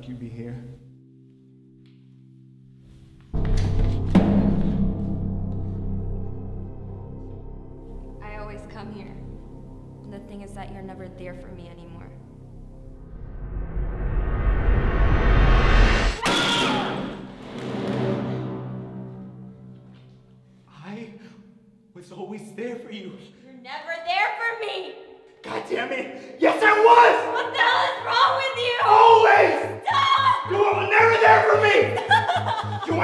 like you be here. I always come here. The thing is that you're never there for me anymore. I was always there for you. You're never there for me! God damn it! Yes, I was! What the hell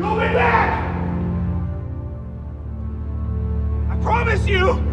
You'll be back! I promise you!